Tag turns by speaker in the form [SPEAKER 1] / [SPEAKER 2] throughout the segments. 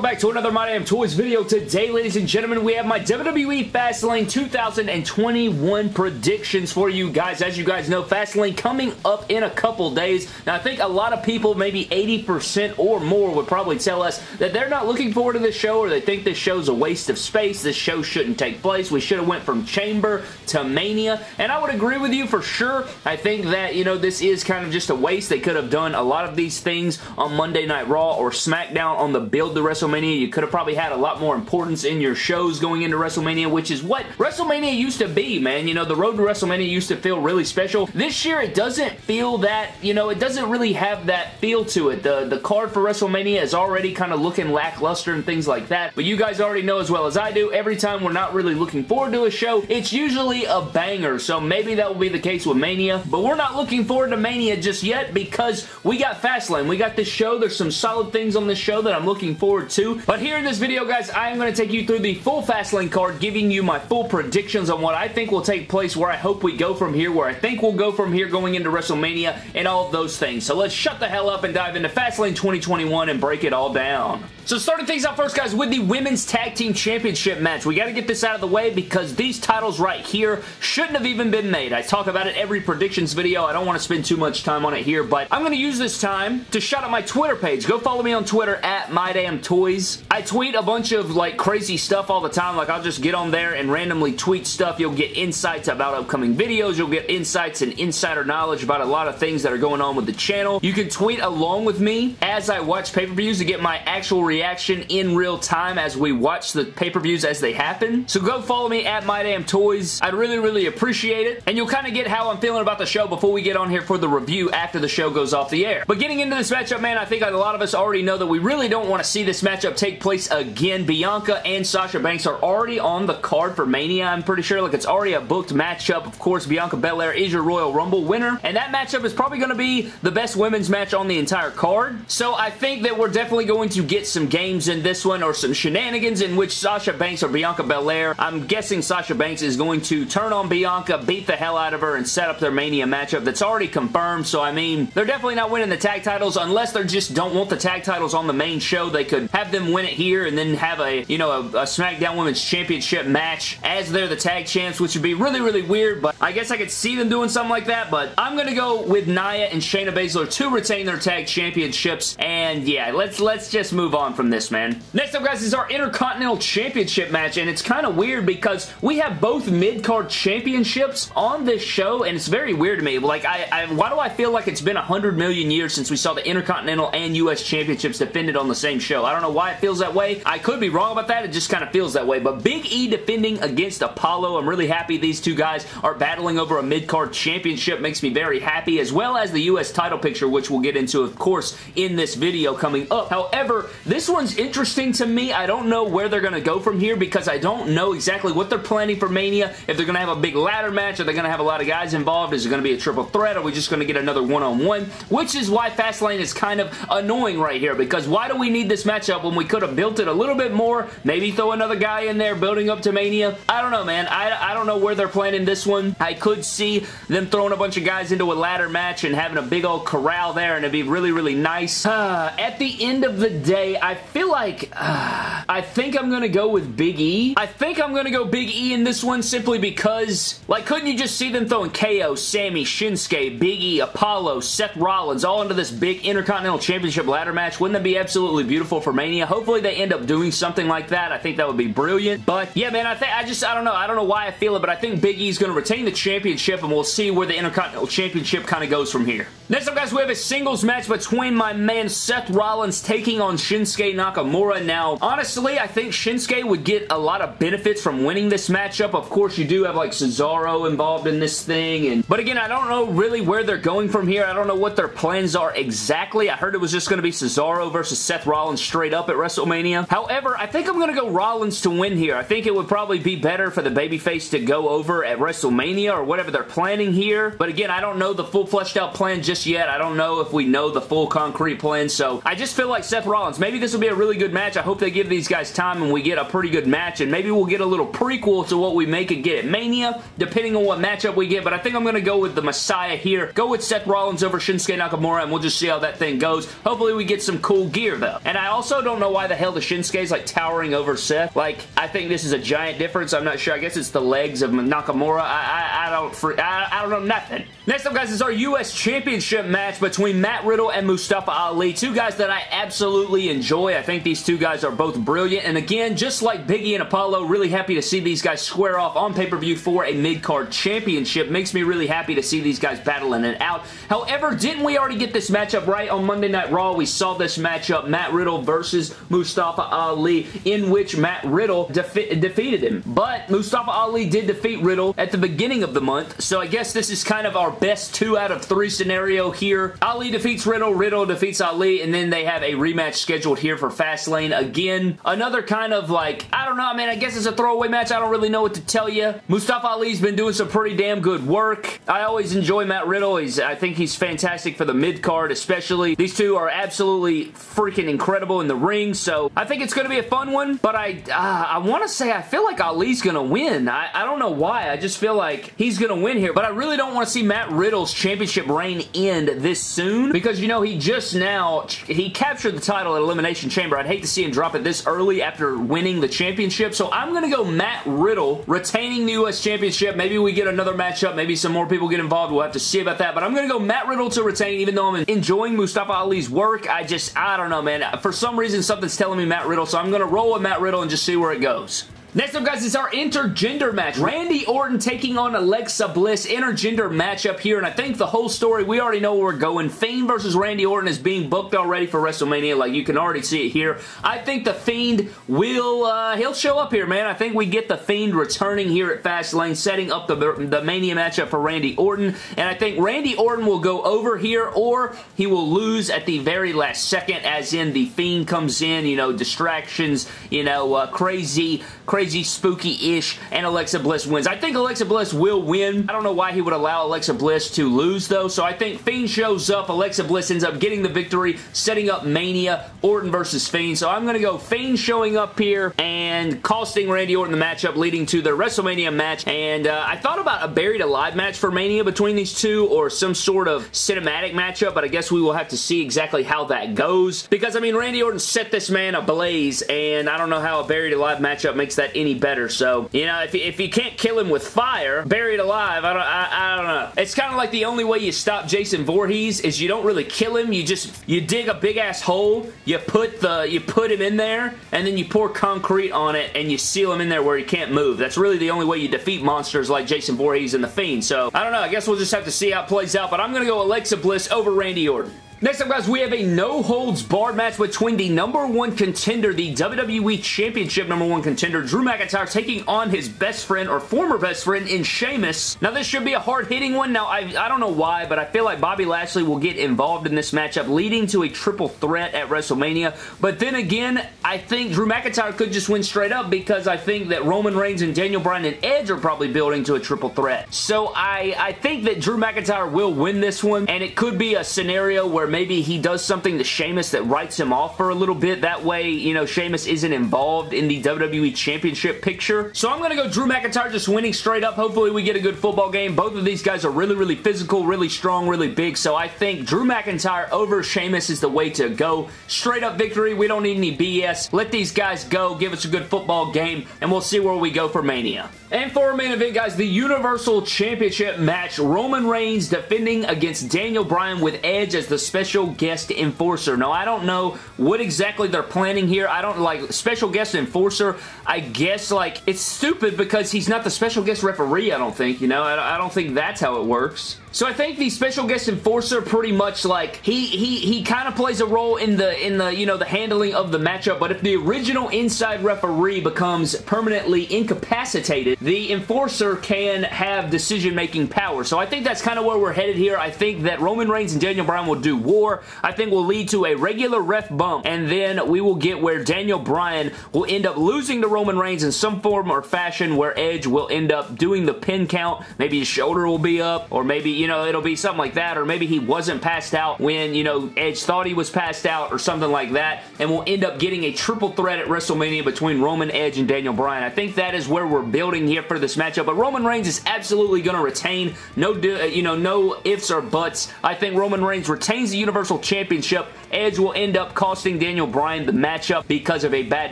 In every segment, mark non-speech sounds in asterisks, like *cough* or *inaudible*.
[SPEAKER 1] welcome back to another My Damn Toys video. Today, ladies and gentlemen, we have my WWE Fastlane 2021 predictions for you guys. As you guys know, Fastlane coming up in a couple days. Now, I think a lot of people, maybe 80% or more, would probably tell us that they're not looking forward to this show or they think this show's a waste of space. This show shouldn't take place. We should have went from Chamber to Mania, and I would agree with you for sure. I think that, you know, this is kind of just a waste. They could have done a lot of these things on Monday Night Raw or SmackDown on the build to WrestleMania. You could have probably had a lot more importance in your shows going into WrestleMania, which is what WrestleMania used to be, man. You know, the road to WrestleMania used to feel really special. This year, it doesn't feel that, you know, it doesn't really have that feel to it. The, the card for WrestleMania is already kind of looking lackluster and things like that, but you guys already know as well as I do, every time we're not really looking forward to a show, it's usually a banger, so maybe that will be the case with Mania, but we're not looking forward to Mania just yet because we got Fastlane. We got this show. There's some solid things on this show that I'm looking forward to. But here in this video, guys, I am going to take you through the full Fastlane card, giving you my full predictions on what I think will take place, where I hope we go from here, where I think we'll go from here going into WrestleMania, and all those things. So let's shut the hell up and dive into Fastlane 2021 and break it all down. So starting things out first, guys, with the Women's Tag Team Championship match. We got to get this out of the way because these titles right here shouldn't have even been made. I talk about it every predictions video. I don't want to spend too much time on it here, but I'm going to use this time to shout out my Twitter page. Go follow me on Twitter at MyDamnToys. I tweet a bunch of like crazy stuff all the time. Like I'll just get on there and randomly tweet stuff. You'll get insights about upcoming videos. You'll get insights and insider knowledge about a lot of things that are going on with the channel. You can tweet along with me as I watch pay-per-views to get my actual reaction in real time as we watch the pay-per-views as they happen. So go follow me at MyDamnToys. I'd really, really appreciate it. And you'll kind of get how I'm feeling about the show before we get on here for the review after the show goes off the air. But getting into this matchup, man, I think a lot of us already know that we really don't want to see this matchup take place again. Bianca and Sasha Banks are already on the card for Mania, I'm pretty sure. Like, it's already a booked matchup. Of course, Bianca Belair is your Royal Rumble winner, and that matchup is probably going to be the best women's match on the entire card. So I think that we're definitely going to get some games in this one or some shenanigans in which Sasha Banks or Bianca Belair, I'm guessing Sasha Banks is going to turn on Bianca, beat the hell out of her, and set up their Mania matchup that's already confirmed. So, I mean, they're definitely not winning the tag titles unless they just don't want the tag titles on the main show. They could have them win it here and then have a, you know, a, a SmackDown Women's Championship match as they're the tag champs, which would be really, really weird, but I guess I could see them doing something like that, but I'm going to go with Nia and Shayna Baszler to retain their tag championships, and yeah, let's let's just move on from this, man. Next up, guys, is our Intercontinental Championship match, and it's kind of weird because we have both mid-card championships on this show, and it's very weird to me. Like, I, I why do I feel like it's been a hundred million years since we saw the Intercontinental and U.S. Championships defended on the same show? I don't know why it feels that way. I could be wrong about that. It just kind of feels that way, but Big E defending against Apollo. I'm really happy these two guys are battling over a mid-card championship. Makes me very happy, as well as the U.S. title picture, which we'll get into, of course, in this video coming up. However, this one's interesting to me. I don't know where they're going to go from here because I don't know exactly what they're planning for Mania. If they're going to have a big ladder match, are they going to have a lot of guys involved? Is it going to be a triple threat? Are we just going to get another one-on-one? -on -one? Which is why Fastlane is kind of annoying right here because why do we need this matchup when we could have built it a little bit more? Maybe throw another guy in there building up to Mania? I don't know, man. I, I don't know where they're planning this one. I could see them throwing a bunch of guys into a ladder match and having a big old corral there and it'd be really, really nice. Uh, *sighs* at the end of the day, I feel like uh, I think I'm to go with Big E. I think I'm to go Big E in this one simply because, like, couldn't you just see them throwing KO, Sammy, Shinsuke, Big E, Apollo, Seth Rollins all into this big Intercontinental Championship ladder match? Wouldn't that be absolutely beautiful for Mania? Hopefully they end up doing something like that. I think that would be brilliant. But yeah, man, I think I just I don't know. I don't know why I feel it, but I think Big E's to retain the championship, and we'll see where the Intercontinental Championship kind of goes from here. Next up, guys, we have a singles match between my man Seth Rollins taking on Shinsuke Nakamura. Now, honestly, I think Shinsuke would get a lot of benefits from winning this matchup. Of course, you do have like Cesaro involved in this thing, and but again, I don't know really where they're going from here. I don't know what their plans are exactly. I heard it was just going to be Cesaro versus Seth Rollins straight up at WrestleMania. However, I think I'm going to go Rollins to win here. I think it would probably be better for the babyface to go over at WrestleMania or whatever they're planning here. But again, I don't know the full fleshed out plan just yet. I don't know if we know the full concrete plan, so I just feel like Seth Rollins, maybe this this will be a really good match. I hope they give these guys time and we get a pretty good match, and maybe we'll get a little prequel to what we may could get at Mania, depending on what matchup we get, but I think I'm going to go with the Messiah here. Go with Seth Rollins over Shinsuke Nakamura, and we'll just see how that thing goes. Hopefully we get some cool gear, though. And I also don't know why the hell the Shinsuke is like towering over Seth. Like, I think this is a giant difference. I'm not sure. I guess it's the legs of Nakamura. I, I, I don't I, I don't know nothing. Next up, guys, is our U.S. Championship match between Matt Riddle and Mustafa Ali. Two guys that I absolutely enjoy. I think these two guys are both brilliant. And again, just like Biggie and Apollo, really happy to see these guys square off on pay-per-view for a mid-card championship. Makes me really happy to see these guys battling it out. However, didn't we already get this matchup right on Monday Night Raw? We saw this matchup, Matt Riddle versus Mustafa Ali, in which Matt Riddle defe defeated him. But Mustafa Ali did defeat Riddle at the beginning of the month, so I guess this is kind of our best two out of three scenario here. Ali defeats Riddle, Riddle defeats Ali, and then they have a rematch scheduled here for Fastlane. Again, another kind of like, I don't know, I mean, I guess it's a throwaway match. I don't really know what to tell you. Mustafa Ali's been doing some pretty damn good work. I always enjoy Matt Riddle. He's, I think he's fantastic for the mid-card, especially. These two are absolutely freaking incredible in the ring, so I think it's going to be a fun one, but I, uh, I want to say I feel like Ali's going to win. I, I don't know why. I just feel like he's going to win here, but I really don't want to see Matt Riddle's championship reign end this soon because, you know, he just now, he captured the title at Elimination Chamber. I'd hate to see him drop it this early after winning the championship, so I'm going to go Matt Riddle retaining the U.S. Championship. Maybe we get another matchup. Maybe some more people get involved. We'll have to see about that, but I'm going to go Matt Riddle to retain, even though I'm enjoying Mustafa Ali's work. I just, I don't know, man. For some reason, something's telling me Matt Riddle, so I'm going to roll with Matt Riddle and just see where it goes. Next up, guys, is our intergender match. Randy Orton taking on Alexa Bliss. Intergender matchup here, and I think the whole story, we already know where we're going. Fiend versus Randy Orton is being booked already for WrestleMania. Like, you can already see it here. I think the Fiend will, uh, he'll show up here, man. I think we get the Fiend returning here at Fastlane, setting up the, the Mania matchup for Randy Orton, and I think Randy Orton will go over here, or he will lose at the very last second, as in the Fiend comes in, you know, distractions, you know, uh, crazy, crazy crazy, spooky-ish, and Alexa Bliss wins. I think Alexa Bliss will win. I don't know why he would allow Alexa Bliss to lose, though, so I think Fiend shows up, Alexa Bliss ends up getting the victory, setting up Mania, Orton versus Fiend, so I'm going to go Fiend showing up here and costing Randy Orton the matchup, leading to their WrestleMania match, and uh, I thought about a Buried Alive match for Mania between these two, or some sort of cinematic matchup, but I guess we will have to see exactly how that goes, because, I mean, Randy Orton set this man ablaze, and I don't know how a Buried Alive matchup makes that any better. So, you know, if, if you can't kill him with fire, buried alive, I don't, I, I don't know. It's kind of like the only way you stop Jason Voorhees is you don't really kill him. You just, you dig a big ass hole, you put the, you put him in there, and then you pour concrete on it, and you seal him in there where he can't move. That's really the only way you defeat monsters like Jason Voorhees and The Fiend. So, I don't know. I guess we'll just have to see how it plays out, but I'm going to go Alexa Bliss over Randy Orton. Next up, guys, we have a no-holds-barred match between the number one contender, the WWE Championship number one contender, Drew McIntyre, taking on his best friend, or former best friend, in Sheamus. Now, this should be a hard-hitting one. Now, I, I don't know why, but I feel like Bobby Lashley will get involved in this matchup, leading to a triple threat at WrestleMania. But then again, I think Drew McIntyre could just win straight up because I think that Roman Reigns and Daniel Bryan and Edge are probably building to a triple threat. So, I, I think that Drew McIntyre will win this one, and it could be a scenario where maybe he does something to Sheamus that writes him off for a little bit. That way, you know, Sheamus isn't involved in the WWE Championship picture. So I'm going to go Drew McIntyre just winning straight up. Hopefully we get a good football game. Both of these guys are really, really physical, really strong, really big. So I think Drew McIntyre over Sheamus is the way to go. Straight up victory. We don't need any BS. Let these guys go. Give us a good football game. And we'll see where we go for Mania. And for our main event, guys, the Universal Championship match. Roman Reigns defending against Daniel Bryan with Edge as the special guest enforcer. Now, I don't know what exactly they're planning here. I don't, like, special guest enforcer, I guess, like, it's stupid because he's not the special guest referee, I don't think, you know? I, I don't think that's how it works. So I think the special guest enforcer pretty much like he he he kind of plays a role in the in the you know the handling of the matchup but if the original inside referee becomes permanently incapacitated the enforcer can have decision making power. So I think that's kind of where we're headed here. I think that Roman Reigns and Daniel Bryan will do war. I think will lead to a regular ref bump and then we will get where Daniel Bryan will end up losing to Roman Reigns in some form or fashion where Edge will end up doing the pin count. Maybe his shoulder will be up or maybe you know, it'll be something like that, or maybe he wasn't passed out when, you know, Edge thought he was passed out or something like that, and we'll end up getting a triple threat at WrestleMania between Roman, Edge, and Daniel Bryan. I think that is where we're building here for this matchup, but Roman Reigns is absolutely going to retain. No, uh, you know, no ifs or buts. I think Roman Reigns retains the Universal Championship. Edge will end up costing Daniel Bryan the matchup because of a bad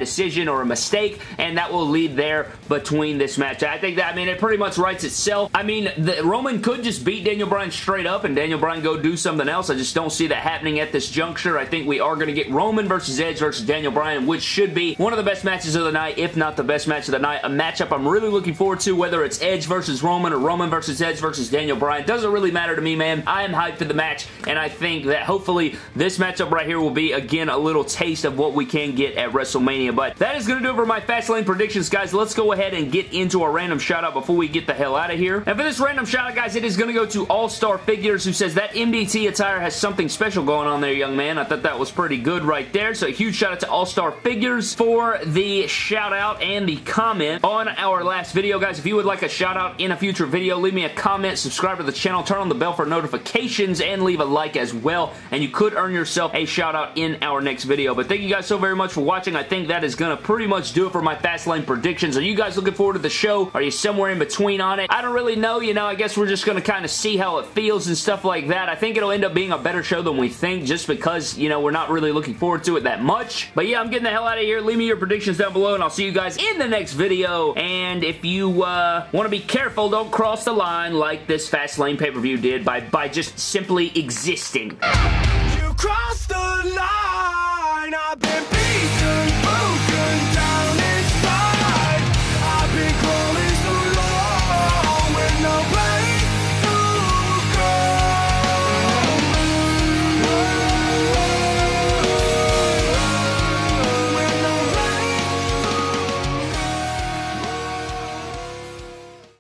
[SPEAKER 1] decision or a mistake, and that will lead there between this match. I think that, I mean, it pretty much writes itself. I mean, the, Roman could just beat Daniel Bryan straight up and Daniel Bryan go do something else. I just don't see that happening at this juncture. I think we are going to get Roman versus Edge versus Daniel Bryan, which should be one of the best matches of the night, if not the best match of the night. A matchup I'm really looking forward to, whether it's Edge versus Roman or Roman versus Edge versus Daniel Bryan. Doesn't really matter to me, man. I am hyped for the match, and I think that hopefully this matchup right here will be, again, a little taste of what we can get at WrestleMania. But that is going to do it for my Fastlane predictions, guys. Let's go ahead and get into a random shout-out before we get the hell out of here. And for this random shout-out, guys, it is going to go to All-Star Figures, who says that MDT attire has something special going on there, young man. I thought that was pretty good right there. So a huge shout-out to All-Star Figures for the shout-out and the comment on our last video, guys. If you would like a shout-out in a future video, leave me a comment, subscribe to the channel, turn on the bell for notifications, and leave a like as well. And you could earn yourself a shout-out in our next video. But thank you guys so very much for watching. I think that is going to pretty much do it for my Fastlane predictions. Are you guys looking forward to the show? Are you somewhere in between on it? I don't really know. You know, I guess we're just going to kind of see how it feels and stuff like that. I think it'll end up being a better show than we think just because, you know, we're not really looking forward to it that much. But yeah, I'm getting the hell out of here. Leave me your predictions down below and I'll see you guys in the next video. And if you uh, want to be careful, don't cross the line like this Fastlane pay-per-view did by, by just simply existing. You crossed the line.